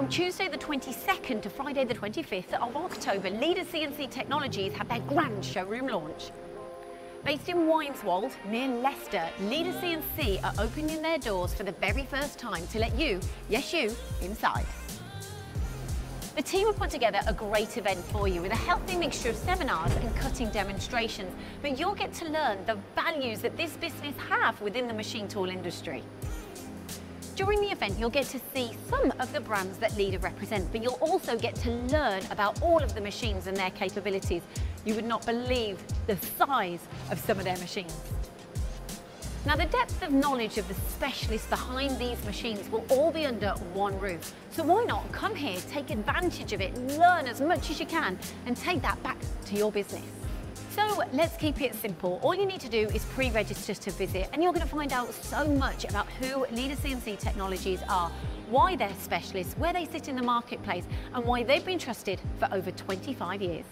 From Tuesday the 22nd to Friday the 25th of October, Leader CNC Technologies have their grand showroom launch. Based in Wymeswold, near Leicester, Leader CNC are opening their doors for the very first time to let you, yes you, inside. The team have put together a great event for you with a healthy mixture of seminars and cutting demonstrations, but you'll get to learn the values that this business have within the machine tool industry. During the event, you'll get to see some of the brands that Leader represent, but you'll also get to learn about all of the machines and their capabilities. You would not believe the size of some of their machines. Now, the depth of knowledge of the specialists behind these machines will all be under one roof. So why not come here, take advantage of it, learn as much as you can, and take that back to your business. So let's keep it simple. All you need to do is pre-register to visit and you're going to find out so much about who Leader CNC Technologies are, why they're specialists, where they sit in the marketplace and why they've been trusted for over 25 years.